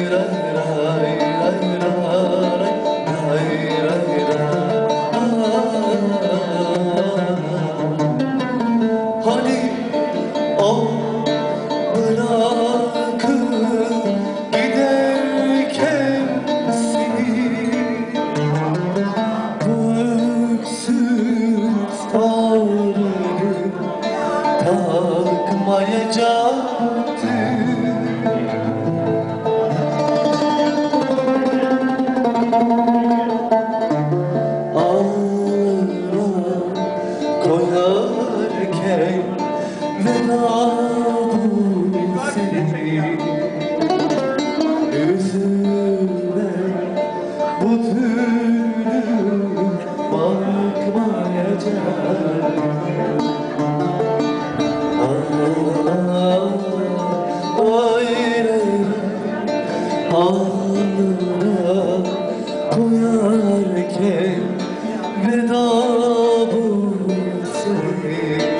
you love oynarken menabul seni Yüzünden bu türlü bakmayacağım. Alnına koyarken veda bu say